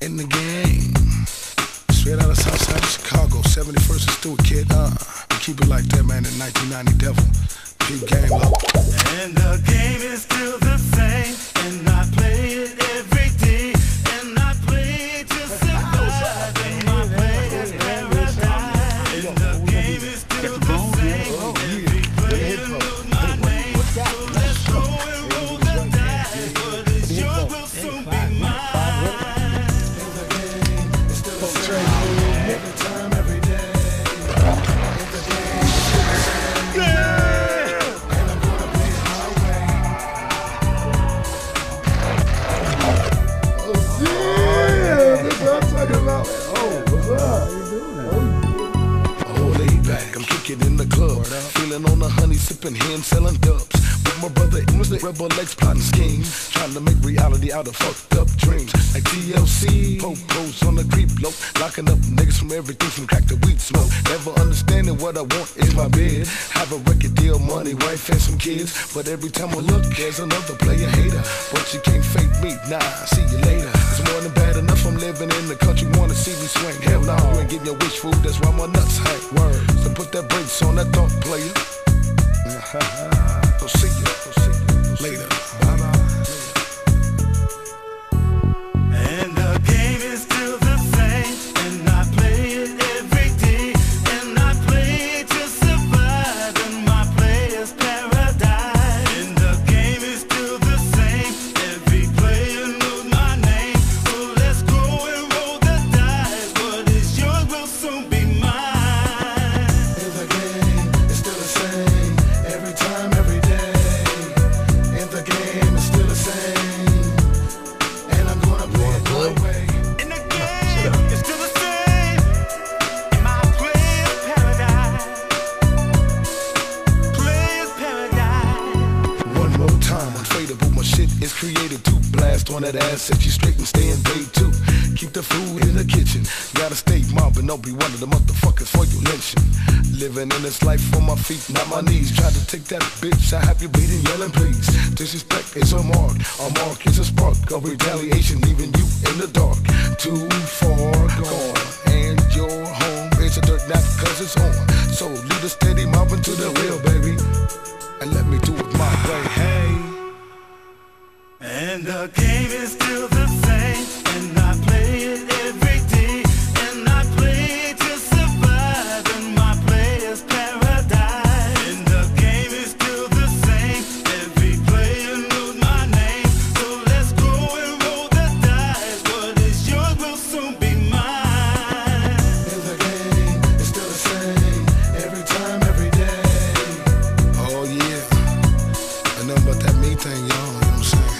in the game. Straight out of Southside of Chicago, 71st and Stewart Kid. Uh, keep it like that, man. In 1990 Devil, Big game, low. And the game sipping hen, selling dubs. With my brother, it was the rebel legs plotting schemes. Trying to make reality out of fucked up dreams. Like TLC, popos on the creep low. Locking up niggas from everything from crack to weed smoke. Never understanding what I want is my bed. Have a record deal, money, wife, and some kids. But every time I look, there's another player hater. But you can't fake me, nah, see you later. It's more than bad enough I'm living in the country, wanna see me swing. Hell no, you ain't getting your wish food, that's why my nuts hang. Word. So put that brakes on that thought, player. See see you shit is created to blast on that ass. Set you straight and stay in paid two. Keep the food in the kitchen. Gotta stay mobbing. Don't be one of the motherfuckers for you lynching. Living in this life on my feet, not my knees. Try to take that bitch. I have you bleeding, yelling please. Disrespect is a mark. A mark is a spark of retaliation, leaving you in the dark. Too far gone. And your home is a dirt nap cause it's on. So lead a steady mobbing to the real, baby. And let me do it my way. Hey. And the game is still the same, and I play it every day, and I play to survive, and my play is paradise. And the game is still the same, every player knows my name. So let's go and roll the dice. What is yours will soon be mine. In the game, it's still the same. Every time, every day. Oh yeah. I know about that me thing, y'all. You know what I'm saying?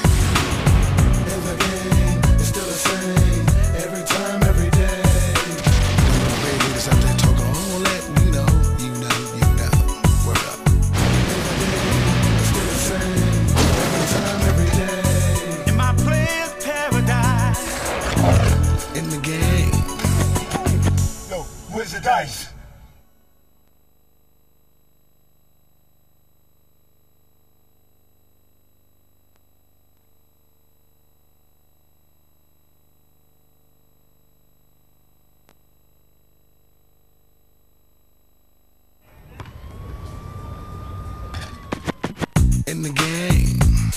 In the game.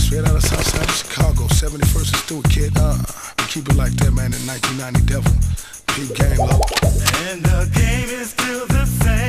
Straight out of Southside of Chicago, 71st and Stewart Kid. Uh, we keep it like that, man. In 1990 Devil, big game, low. And the game is still the same,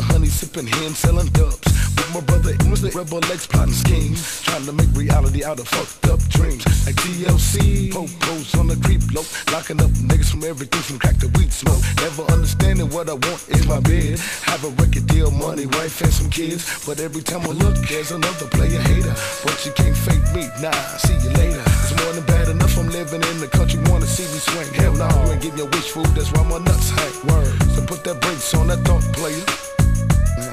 honey, sipping hen, selling dubs. With my brother was the rebel legs plotting schemes, trying to make reality out of fucked up dreams. Like TLC, popos on the creep low, locking up niggas from everything from crack to weed smoke. Never understanding what I want in my bed. Have a record deal, money, wife, and some kids. But every time I look, there's another player hater. But you can't fake me, nah, see you later. It's more than bad enough I'm living in the country, wanna see me swing. Hell no, you ain't getting your wish food, that's why my nuts hang. Word. So put that brakes on that thought player.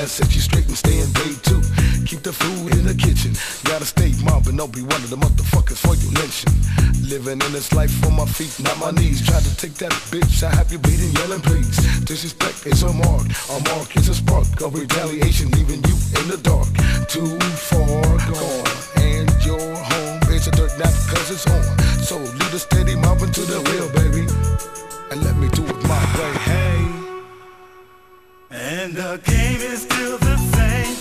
ass if you straight and stay in day two. Keep the food in the kitchen. Gotta stay mobbing, don't be one of the motherfuckers for your lynching. Living in this life on my feet, not my knees. Try to take that bitch, I have you beating, yelling please. Disrespect is a mark, a mark is a spark of retaliation, leaving you in the dark. Too far gone, and your home is a dirt nap cause it's on. So lead a steady mom to the wheel, baby. And let me do it my way. And the game is still the same.